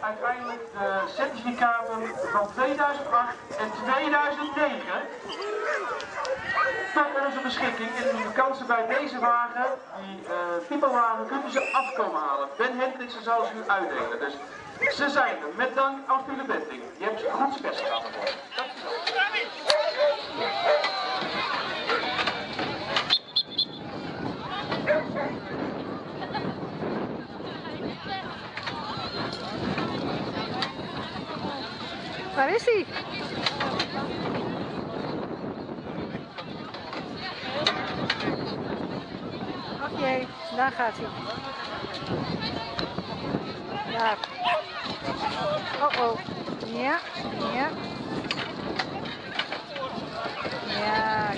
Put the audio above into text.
uiteindelijk de certificaten van 2008 en 2009 tot onze beschikking. En de kansen bij deze wagen, die uh, piepelwagen, kunnen ze afkomen halen. Ben Hendriksen zal ze u uitdelen. Dus ze zijn er. Met dank Arthur Benting. Je hebt goed best gedaan. Waar is hij? Oké, daar gaat hij. Daar. Oh oh. Ja, ja. Ja,